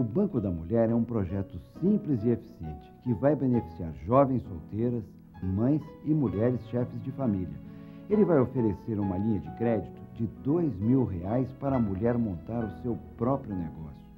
O Banco da Mulher é um projeto simples e eficiente que vai beneficiar jovens solteiras, mães e mulheres chefes de família. Ele vai oferecer uma linha de crédito de 2 mil reais para a mulher montar o seu próprio negócio.